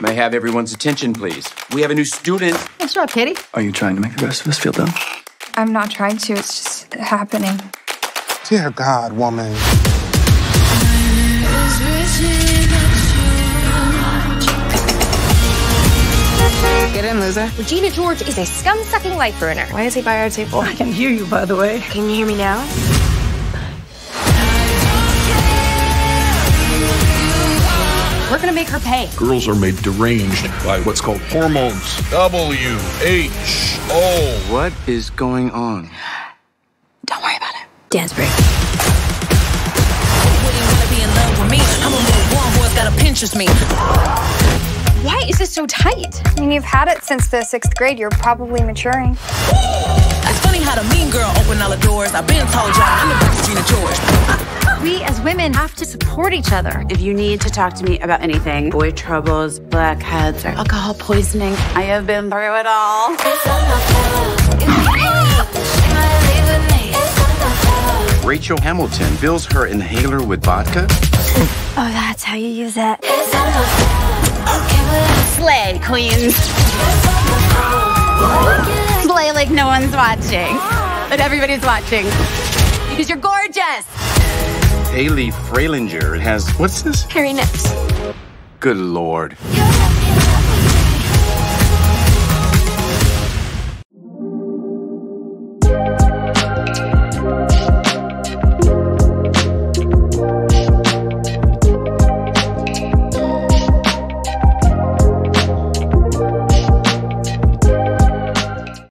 May I have everyone's attention, please? We have a new student. Oh, What's up, Cady? Are you trying to make the rest of us feel dumb? I'm not trying to, it's just happening. Dear God, woman. Get in, loser. Regina George is a scum-sucking life ruiner. Why is he by our table? I can hear you, by the way. Can you hear me now? We're gonna make her pay. Girls are made deranged by what's called hormones. W H O. What is going on? Don't worry about it. Dance break. Why is this so tight? I mean, you've had it since the sixth grade. You're probably maturing. It's funny how the mean girl opened all the doors. I've been told y'all I'm the best Gina George. We as women have to support each other. If you need to talk to me about anything, boy troubles, blackheads, or alcohol poisoning, I have been through it all. Rachel Hamilton fills her inhaler with vodka. Oh, that's how you use it. Slay, queens. Slay like no one's watching. But everybody's watching. Because you're gorgeous. Haley Freilinger has what's this? Hairy nips. Good lord.